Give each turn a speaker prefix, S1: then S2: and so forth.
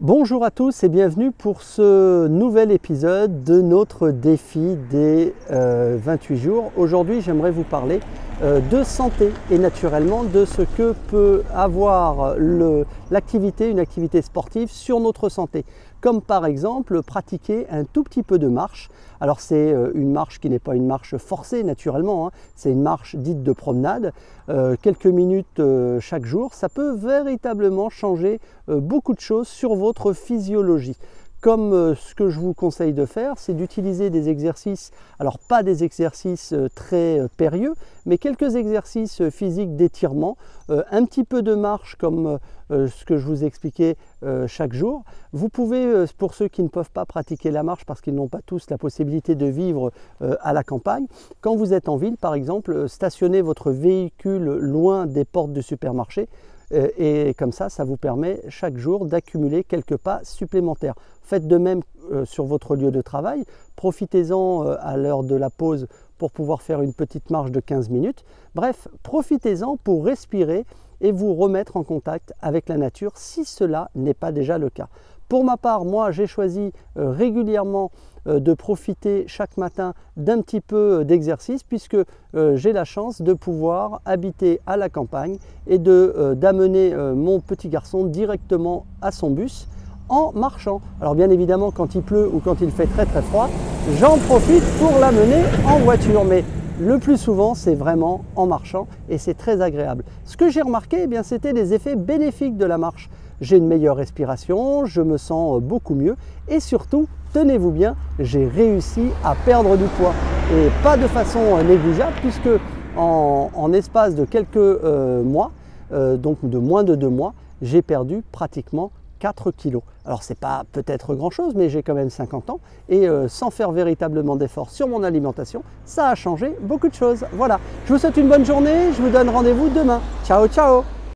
S1: Bonjour à tous et bienvenue pour ce nouvel épisode de notre défi des 28 euh, jours. Aujourd'hui j'aimerais vous parler de santé et naturellement de ce que peut avoir l'activité, une activité sportive sur notre santé. Comme par exemple pratiquer un tout petit peu de marche. Alors c'est euh, une marche qui n'est pas une marche forcée naturellement, hein. c'est une marche dite de promenade, euh, quelques minutes chaque jour. Ça peut véritablement changer beaucoup de choses sur votre physiologie. Comme euh, ce que je vous conseille de faire, c'est d'utiliser des exercices, alors pas des exercices euh, très euh, périlleux, mais quelques exercices physiques d'étirement, un petit peu de marche comme ce que je vous expliquais chaque jour. Vous pouvez, pour ceux qui ne peuvent pas pratiquer la marche parce qu'ils n'ont pas tous la possibilité de vivre à la campagne, quand vous êtes en ville par exemple, stationner votre véhicule loin des portes du supermarché, euh, et comme ça, ça vous permet chaque jour d'accumuler quelques pas supplémentaires. Faites de même euh, sur votre lieu de travail. Profitez-en euh, à l'heure de la pause pour pouvoir faire une petite marche de 15 minutes. Bref, profitez-en pour respirer et vous remettre en contact avec la nature si cela n'est pas déjà le cas. Pour ma part, moi j'ai choisi régulièrement euh, de profiter chaque matin d'un petit peu euh, d'exercice puisque euh, j'ai la chance de pouvoir habiter à la campagne et d'amener mon petit garçon directement à son bus en marchant. Alors bien évidemment quand il pleut ou quand il fait très très froid, j'en profite pour l'amener en voiture. Mais le plus souvent, c'est vraiment en marchant et c'est très agréable. Ce que j'ai remarqué, eh c'était les effets bénéfiques de la marche. J'ai une meilleure respiration, je me sens beaucoup mieux et surtout, tenez-vous bien, j'ai réussi à perdre du poids. Et pas de façon négligeable puisque en, espace de quelques euh, mois, euh, donc de moins de deux mois, j'ai perdu pratiquement 4 kilos. Alors c'est pas peut-être grand chose, mais j'ai quand même 50 ans et euh, sans faire véritablement d'efforts sur mon alimentation, ça a changé beaucoup de choses. Voilà, je vous souhaite une bonne journée, je vous donne rendez-vous demain. Ciao ciao